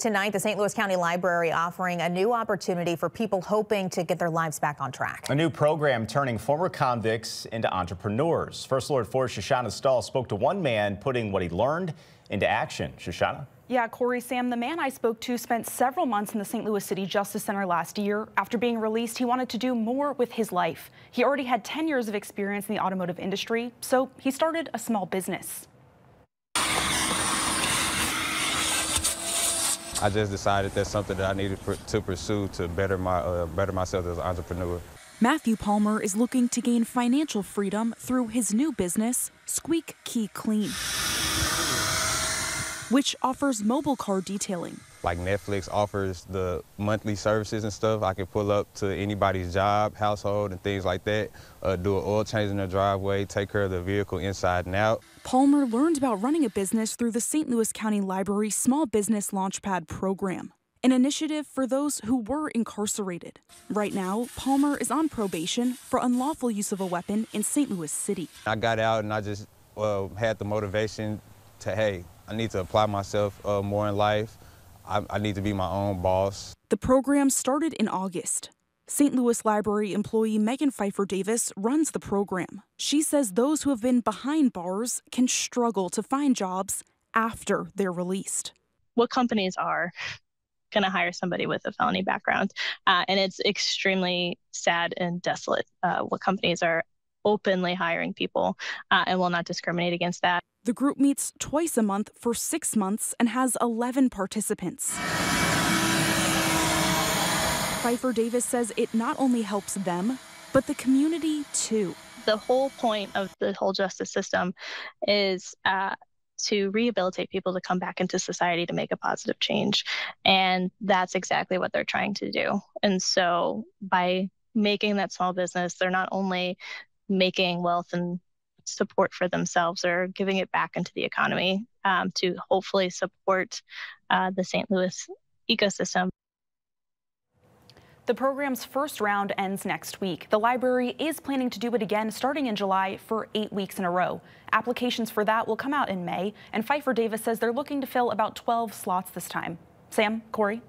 Tonight, the St. Louis County Library offering a new opportunity for people hoping to get their lives back on track. A new program turning former convicts into entrepreneurs. First Alert 4's Shoshana Stahl spoke to one man putting what he learned into action. Shoshana? Yeah, Corey Sam, the man I spoke to spent several months in the St. Louis City Justice Center last year. After being released, he wanted to do more with his life. He already had 10 years of experience in the automotive industry, so he started a small business. I just decided that's something that I needed to pursue to better my uh, better myself as an entrepreneur. Matthew Palmer is looking to gain financial freedom through his new business, Squeak Key Clean, which offers mobile car detailing like Netflix offers the monthly services and stuff. I can pull up to anybody's job, household, and things like that, uh, do an oil change in the driveway, take care of the vehicle inside and out. Palmer learned about running a business through the St. Louis County Library Small Business Launchpad program, an initiative for those who were incarcerated. Right now, Palmer is on probation for unlawful use of a weapon in St. Louis City. I got out and I just uh, had the motivation to, hey, I need to apply myself uh, more in life. I, I need to be my own boss. The program started in August. St. Louis Library employee Megan Pfeiffer Davis runs the program. She says those who have been behind bars can struggle to find jobs after they're released. What companies are going to hire somebody with a felony background? Uh, and it's extremely sad and desolate uh, what companies are openly hiring people uh, and will not discriminate against that. The group meets twice a month for six months and has 11 participants. Pfeiffer Davis says it not only helps them, but the community too. The whole point of the whole justice system is uh, to rehabilitate people to come back into society to make a positive change. And that's exactly what they're trying to do. And so by making that small business, they're not only making wealth and support for themselves or giving it back into the economy um, to hopefully support uh, the St. Louis ecosystem. The program's first round ends next week. The library is planning to do it again starting in July for eight weeks in a row. Applications for that will come out in May, and Pfeiffer Davis says they're looking to fill about 12 slots this time. Sam, Corey?